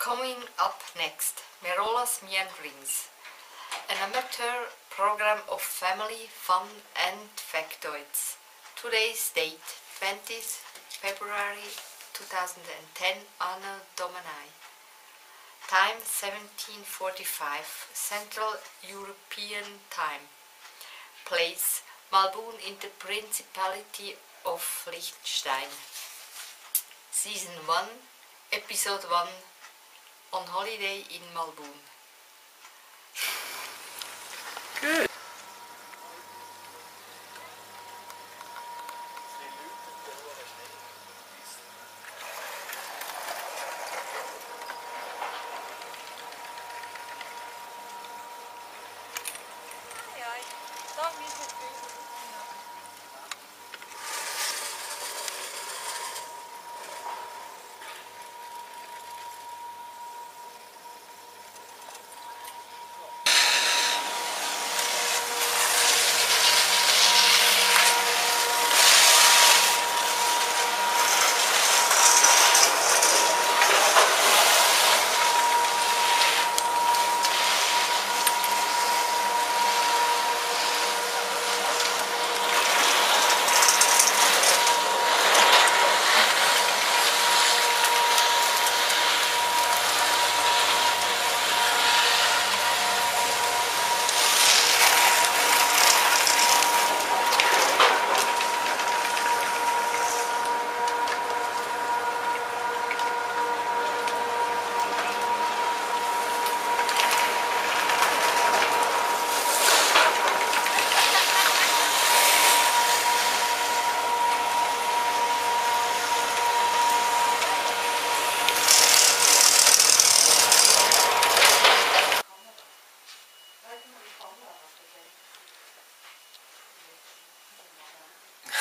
Coming up next, Merola's Meanderings, an amateur program of family fun and factoids. Today's date, 20th February 2010, Anno Domini. Time 1745, Central European Time. Place, Malbun in the Principality of Liechtenstein. Season 1, Episode 1, On Holiday in Malbun. Good.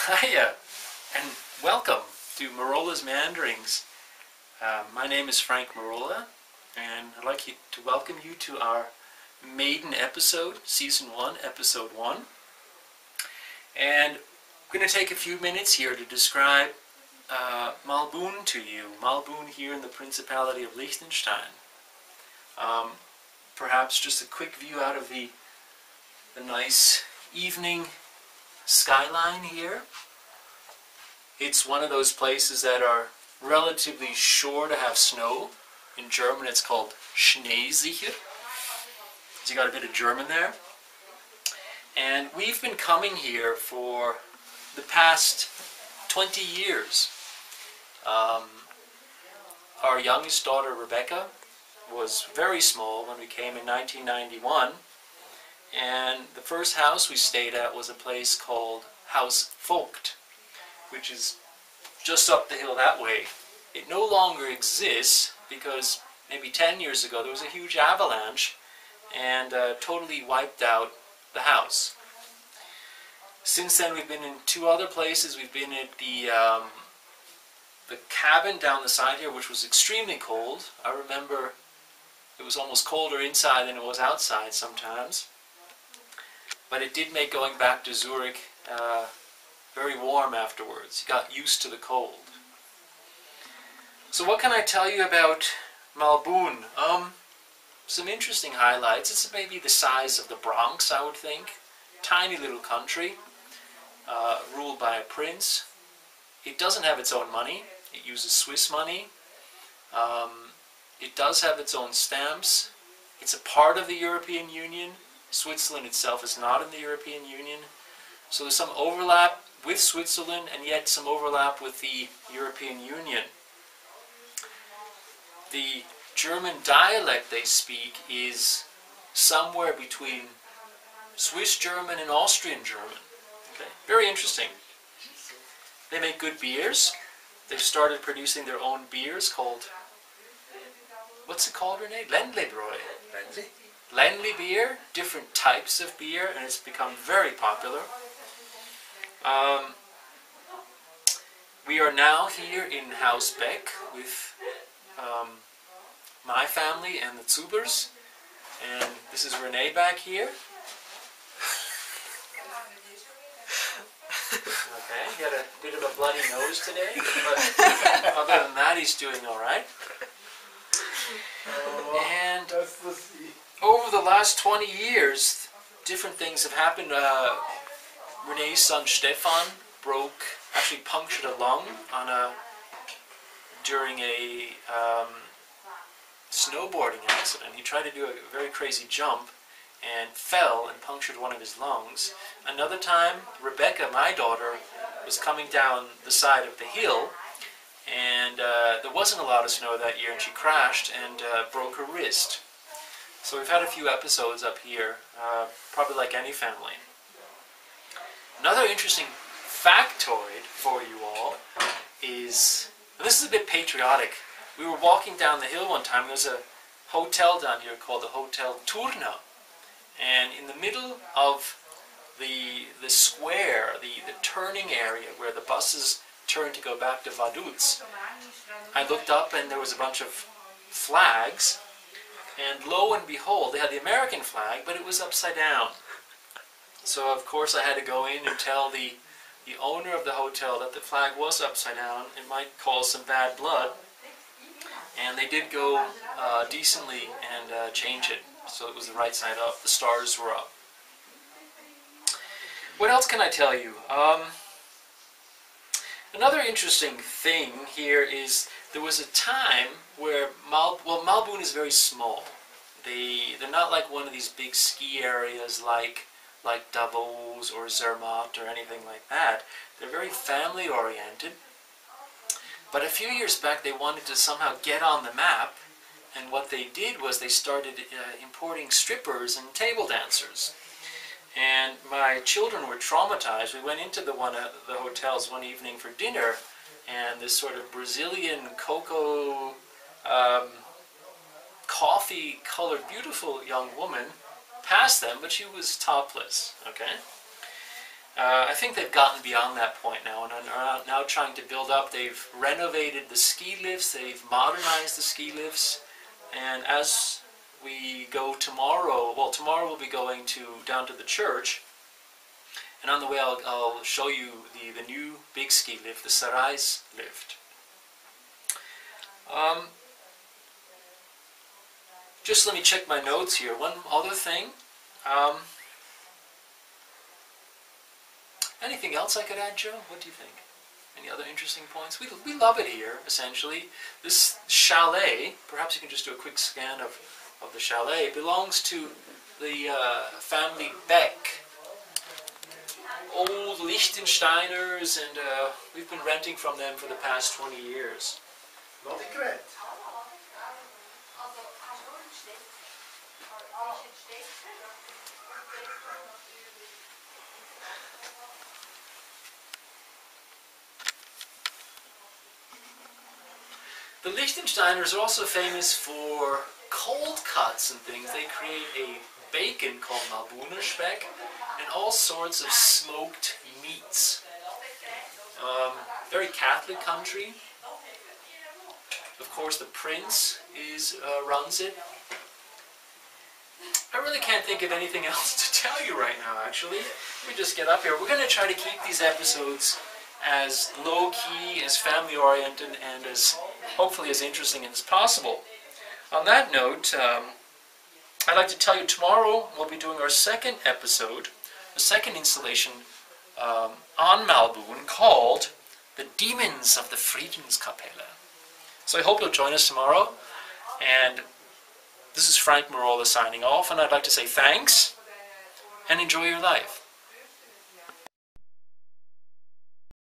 Hiya, and welcome to Merola's Meanderings. Uh, my name is Frank Merola, and I'd like you to welcome you to our maiden episode, Season 1, Episode 1. And I'm going to take a few minutes here to describe uh, Malbun to you. Malbun here in the Principality of Liechtenstein. Um, perhaps just a quick view out of the, the nice evening skyline here. It's one of those places that are relatively sure to have snow. In German it's called Schneesicher. So you got a bit of German there. And we've been coming here for the past 20 years. Um, our youngest daughter Rebecca was very small when we came in 1991 and the first house we stayed at was a place called House Vogt, which is just up the hill that way. It no longer exists because maybe 10 years ago there was a huge avalanche and uh, totally wiped out the house. Since then we've been in two other places. We've been at the um, the cabin down the side here, which was extremely cold. I remember it was almost colder inside than it was outside sometimes. But it did make going back to Zurich uh, very warm afterwards. You got used to the cold. So what can I tell you about Malbun? Um, some interesting highlights. It's maybe the size of the Bronx, I would think. Tiny little country, uh, ruled by a prince. It doesn't have its own money. It uses Swiss money. Um, it does have its own stamps. It's a part of the European Union. Switzerland itself is not in the European Union. So there's some overlap with Switzerland and yet some overlap with the European Union. The German dialect they speak is somewhere between Swiss German and Austrian German. Okay? Very interesting. They make good beers. They've started producing their own beers called, what's it called, Renee? Ländlebräu. Lindsay? Ländle beer, different types of beer, and it's become very popular. Um, we are now here in House Beck with um, my family and the Zubers, and this is Renee back here. Okay, he got a bit of a bloody nose today, but other than that, he's doing all right. And over the last 20 years, different things have happened. Uh, Renee's son Stefan broke, actually punctured a lung on a during a um, snowboarding accident. He tried to do a very crazy jump and fell and punctured one of his lungs. Another time, Rebecca, my daughter, was coming down the side of the hill and uh, there wasn't a lot of snow that year and she crashed and uh, broke her wrist. So we've had a few episodes up here, uh, probably like any family. Another interesting factoid for you all is, this is a bit patriotic, we were walking down the hill one time, there's a hotel down here called the Hotel Turna. And in the middle of the, the square, the, the turning area where the buses turn to go back to Vaduz, I looked up and there was a bunch of flags. And lo and behold, they had the American flag, but it was upside down. So of course I had to go in and tell the, the owner of the hotel that the flag was upside down. It might cause some bad blood. And they did go uh, decently and uh, change it so it was the right side up. The stars were up. What else can I tell you? Um, another interesting thing here is there was a time where Mal well Malbun is very small. They they're not like one of these big ski areas like like Davos or Zermatt or anything like that. They're very family oriented. But a few years back they wanted to somehow get on the map and what they did was they started uh, importing strippers and table dancers. And my children were traumatized. We went into the one of the hotels one evening for dinner, and this sort of Brazilian cocoa, um, coffee-colored, beautiful young woman passed them, but she was topless. Okay. Uh, I think they've gotten beyond that point now and are now trying to build up. They've renovated the ski lifts, they've modernized the ski lifts, and as we go tomorrow, well, tomorrow we'll be going to down to the church, and on the way I'll, I'll show you the, the new big ski lift, the Sareis lift. Um, just let me check my notes here. One other thing. Um, anything else I could add, Joe? What do you think? Any other interesting points? We, we love it here, essentially. This chalet, perhaps you can just do a quick scan of, of the chalet, belongs to the uh, family Beck. Old Liechtensteiners, and uh, we've been renting from them for the past 20 years. The Liechtensteiners are also famous for cold cuts and things. They create a bacon called Malbuner Speck and all sorts of smoked meats. Um, very Catholic country. Of course, the prince is uh, runs it. I really can't think of anything else to tell you right now, actually. Let me just get up here. We're going to try to keep these episodes as low-key, as family-oriented, and as hopefully as interesting as possible. On that note, um, I'd like to tell you tomorrow we'll be doing our second episode, the second installation um, on Malbun called The Demons of the Friedenskapelle. So I hope you'll join us tomorrow. And this is Frank Merola signing off, and I'd like to say thanks and enjoy your life.